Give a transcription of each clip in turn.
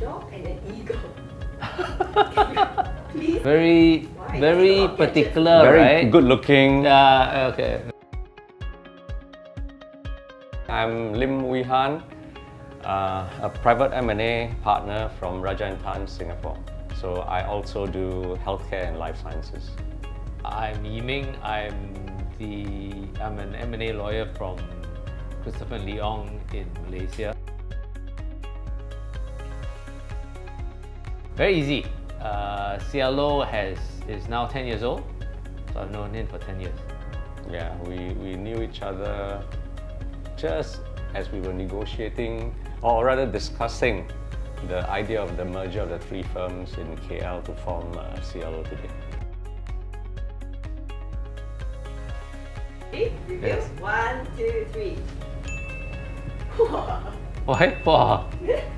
dog and an eagle. Please. Very, Why? very particular, Very right? good looking. Yeah, okay. I'm Lim Wee Hann, uh, a private M&A partner from Rajah and Tann, Singapore. So I also do healthcare and life sciences. I'm Yee Ming. I'm the I'm an M&A lawyer from Christopher Lee Ong in Malaysia. Very easy. Uh, CLO has is now 10 years old, so I've known him for 10 years. Yeah, we, we knew each other just as we were negotiating, or rather discussing the idea of the merger of the three firms in KL to form uh, CLO today. Ready? Review. Yes. One, two, three. Why?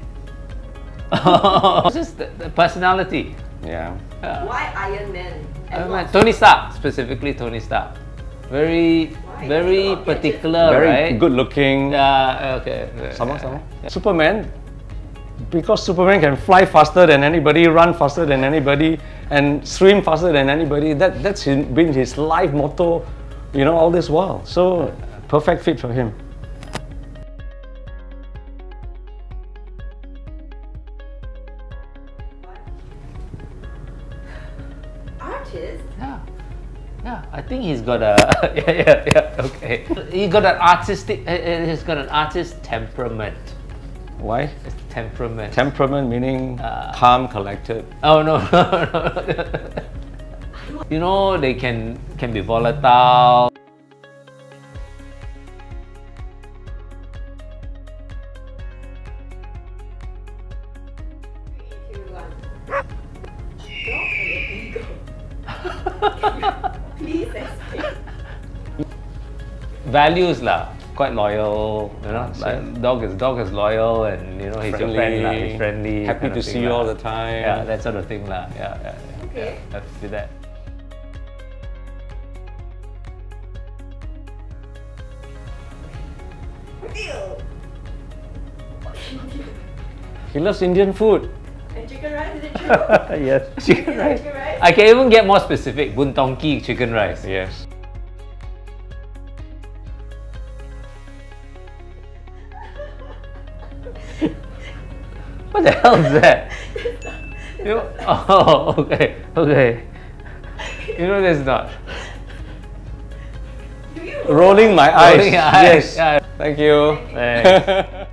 Wow. Just the, the personality. Yeah. Why Iron Man? And Uh, what- Tony Stark, specifically Tony Stark. Very, Why? very Not particular, Very right? good looking. Yeah, okay. Sama, sama. Superman, because Superman can fly faster than anybody, run faster than anybody, and swim faster than anybody. That that's his, been his life motto, you know, all this while. So perfect fit for him. Artist? Yeah. Yeah, I think he's got a yeah yeah yeah okay. He got an artistic. He's got an artist temperament. Why? It's temperament. Temperament meaning Uh, calm, collected. oh no no no. you know they can can be volatile. Three, two, one. Please explain. Values lah. Quite loyal, you know. Same. Like, dog is dog is loyal, and you know he's your friend lah. He's friendly. Happy to see thing you lah. all the time. Yeah, that sort of thing lah. Yeah, yeah. yeah. Okay. Yeah, let's do that. Reveal. He loves Indian food. and chicken rice, is it true? yes. Chicken rice. chicken rice? I can even get more specific. Boon Tong Kee chicken rice. Yes. What the hell is that? you know, oh, okay, okay. You know, there's not. Rolling my eyes. Rolling your eyes, Yes. yeah. Thank you. Thanks.